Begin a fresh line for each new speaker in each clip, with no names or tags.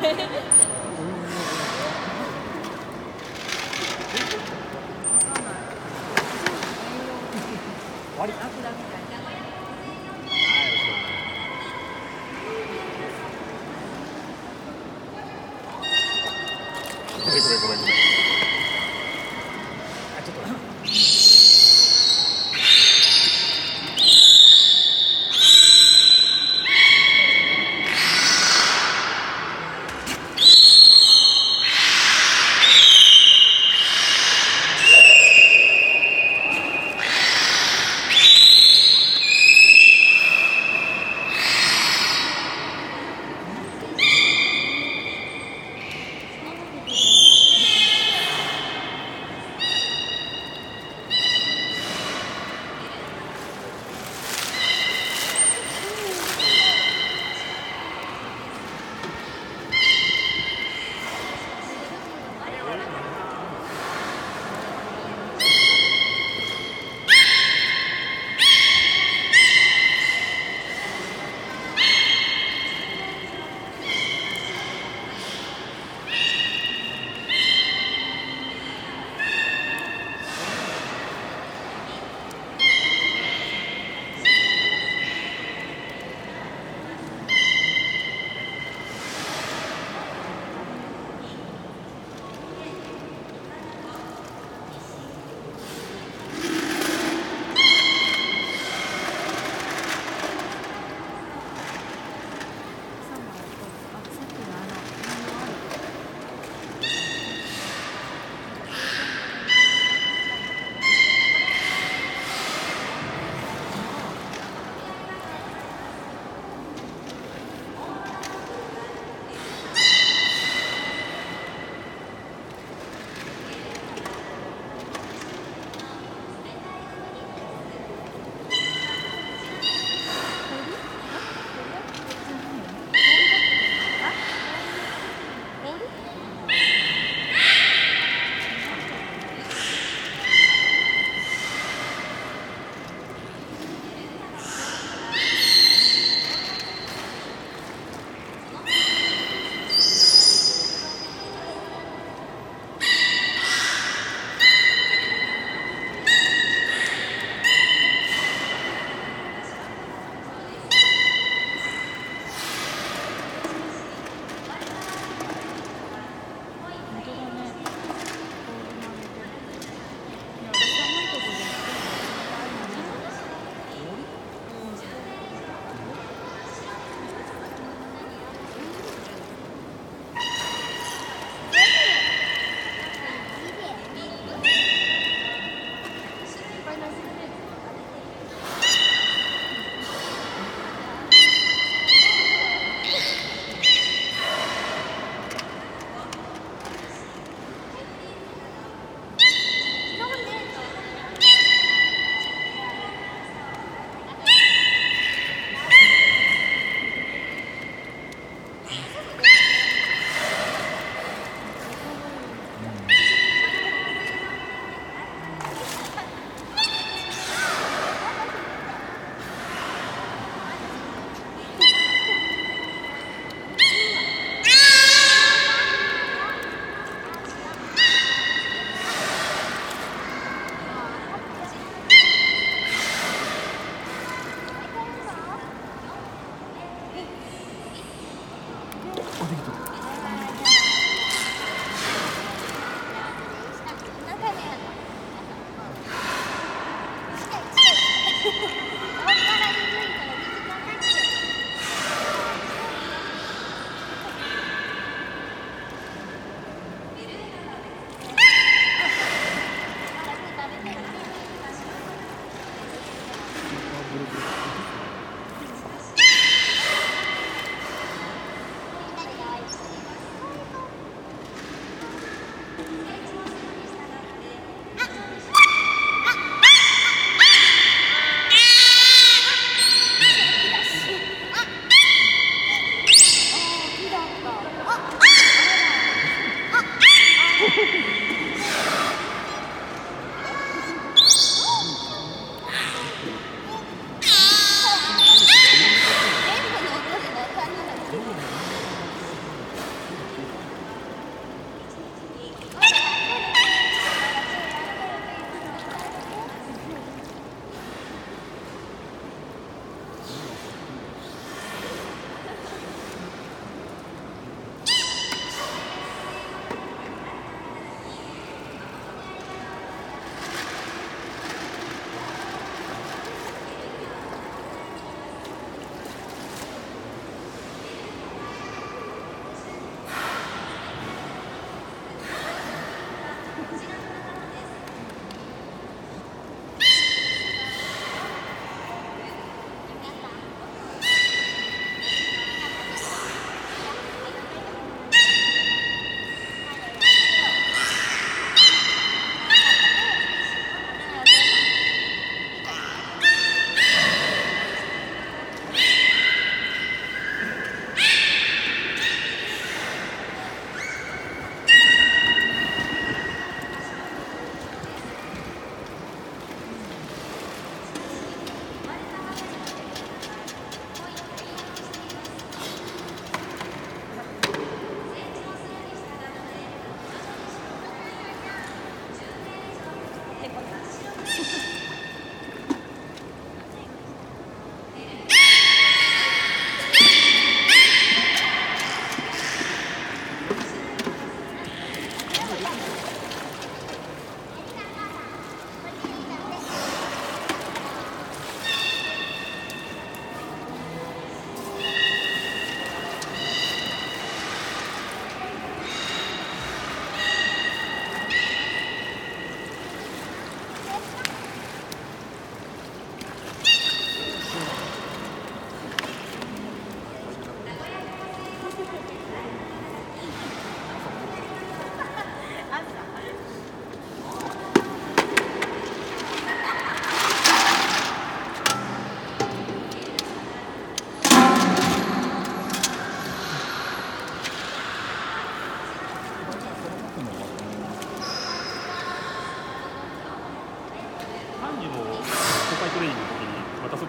終わりごめんごめんごめんごめん。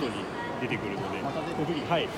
トレーニングの時に出てくるので
また出て
その時にはい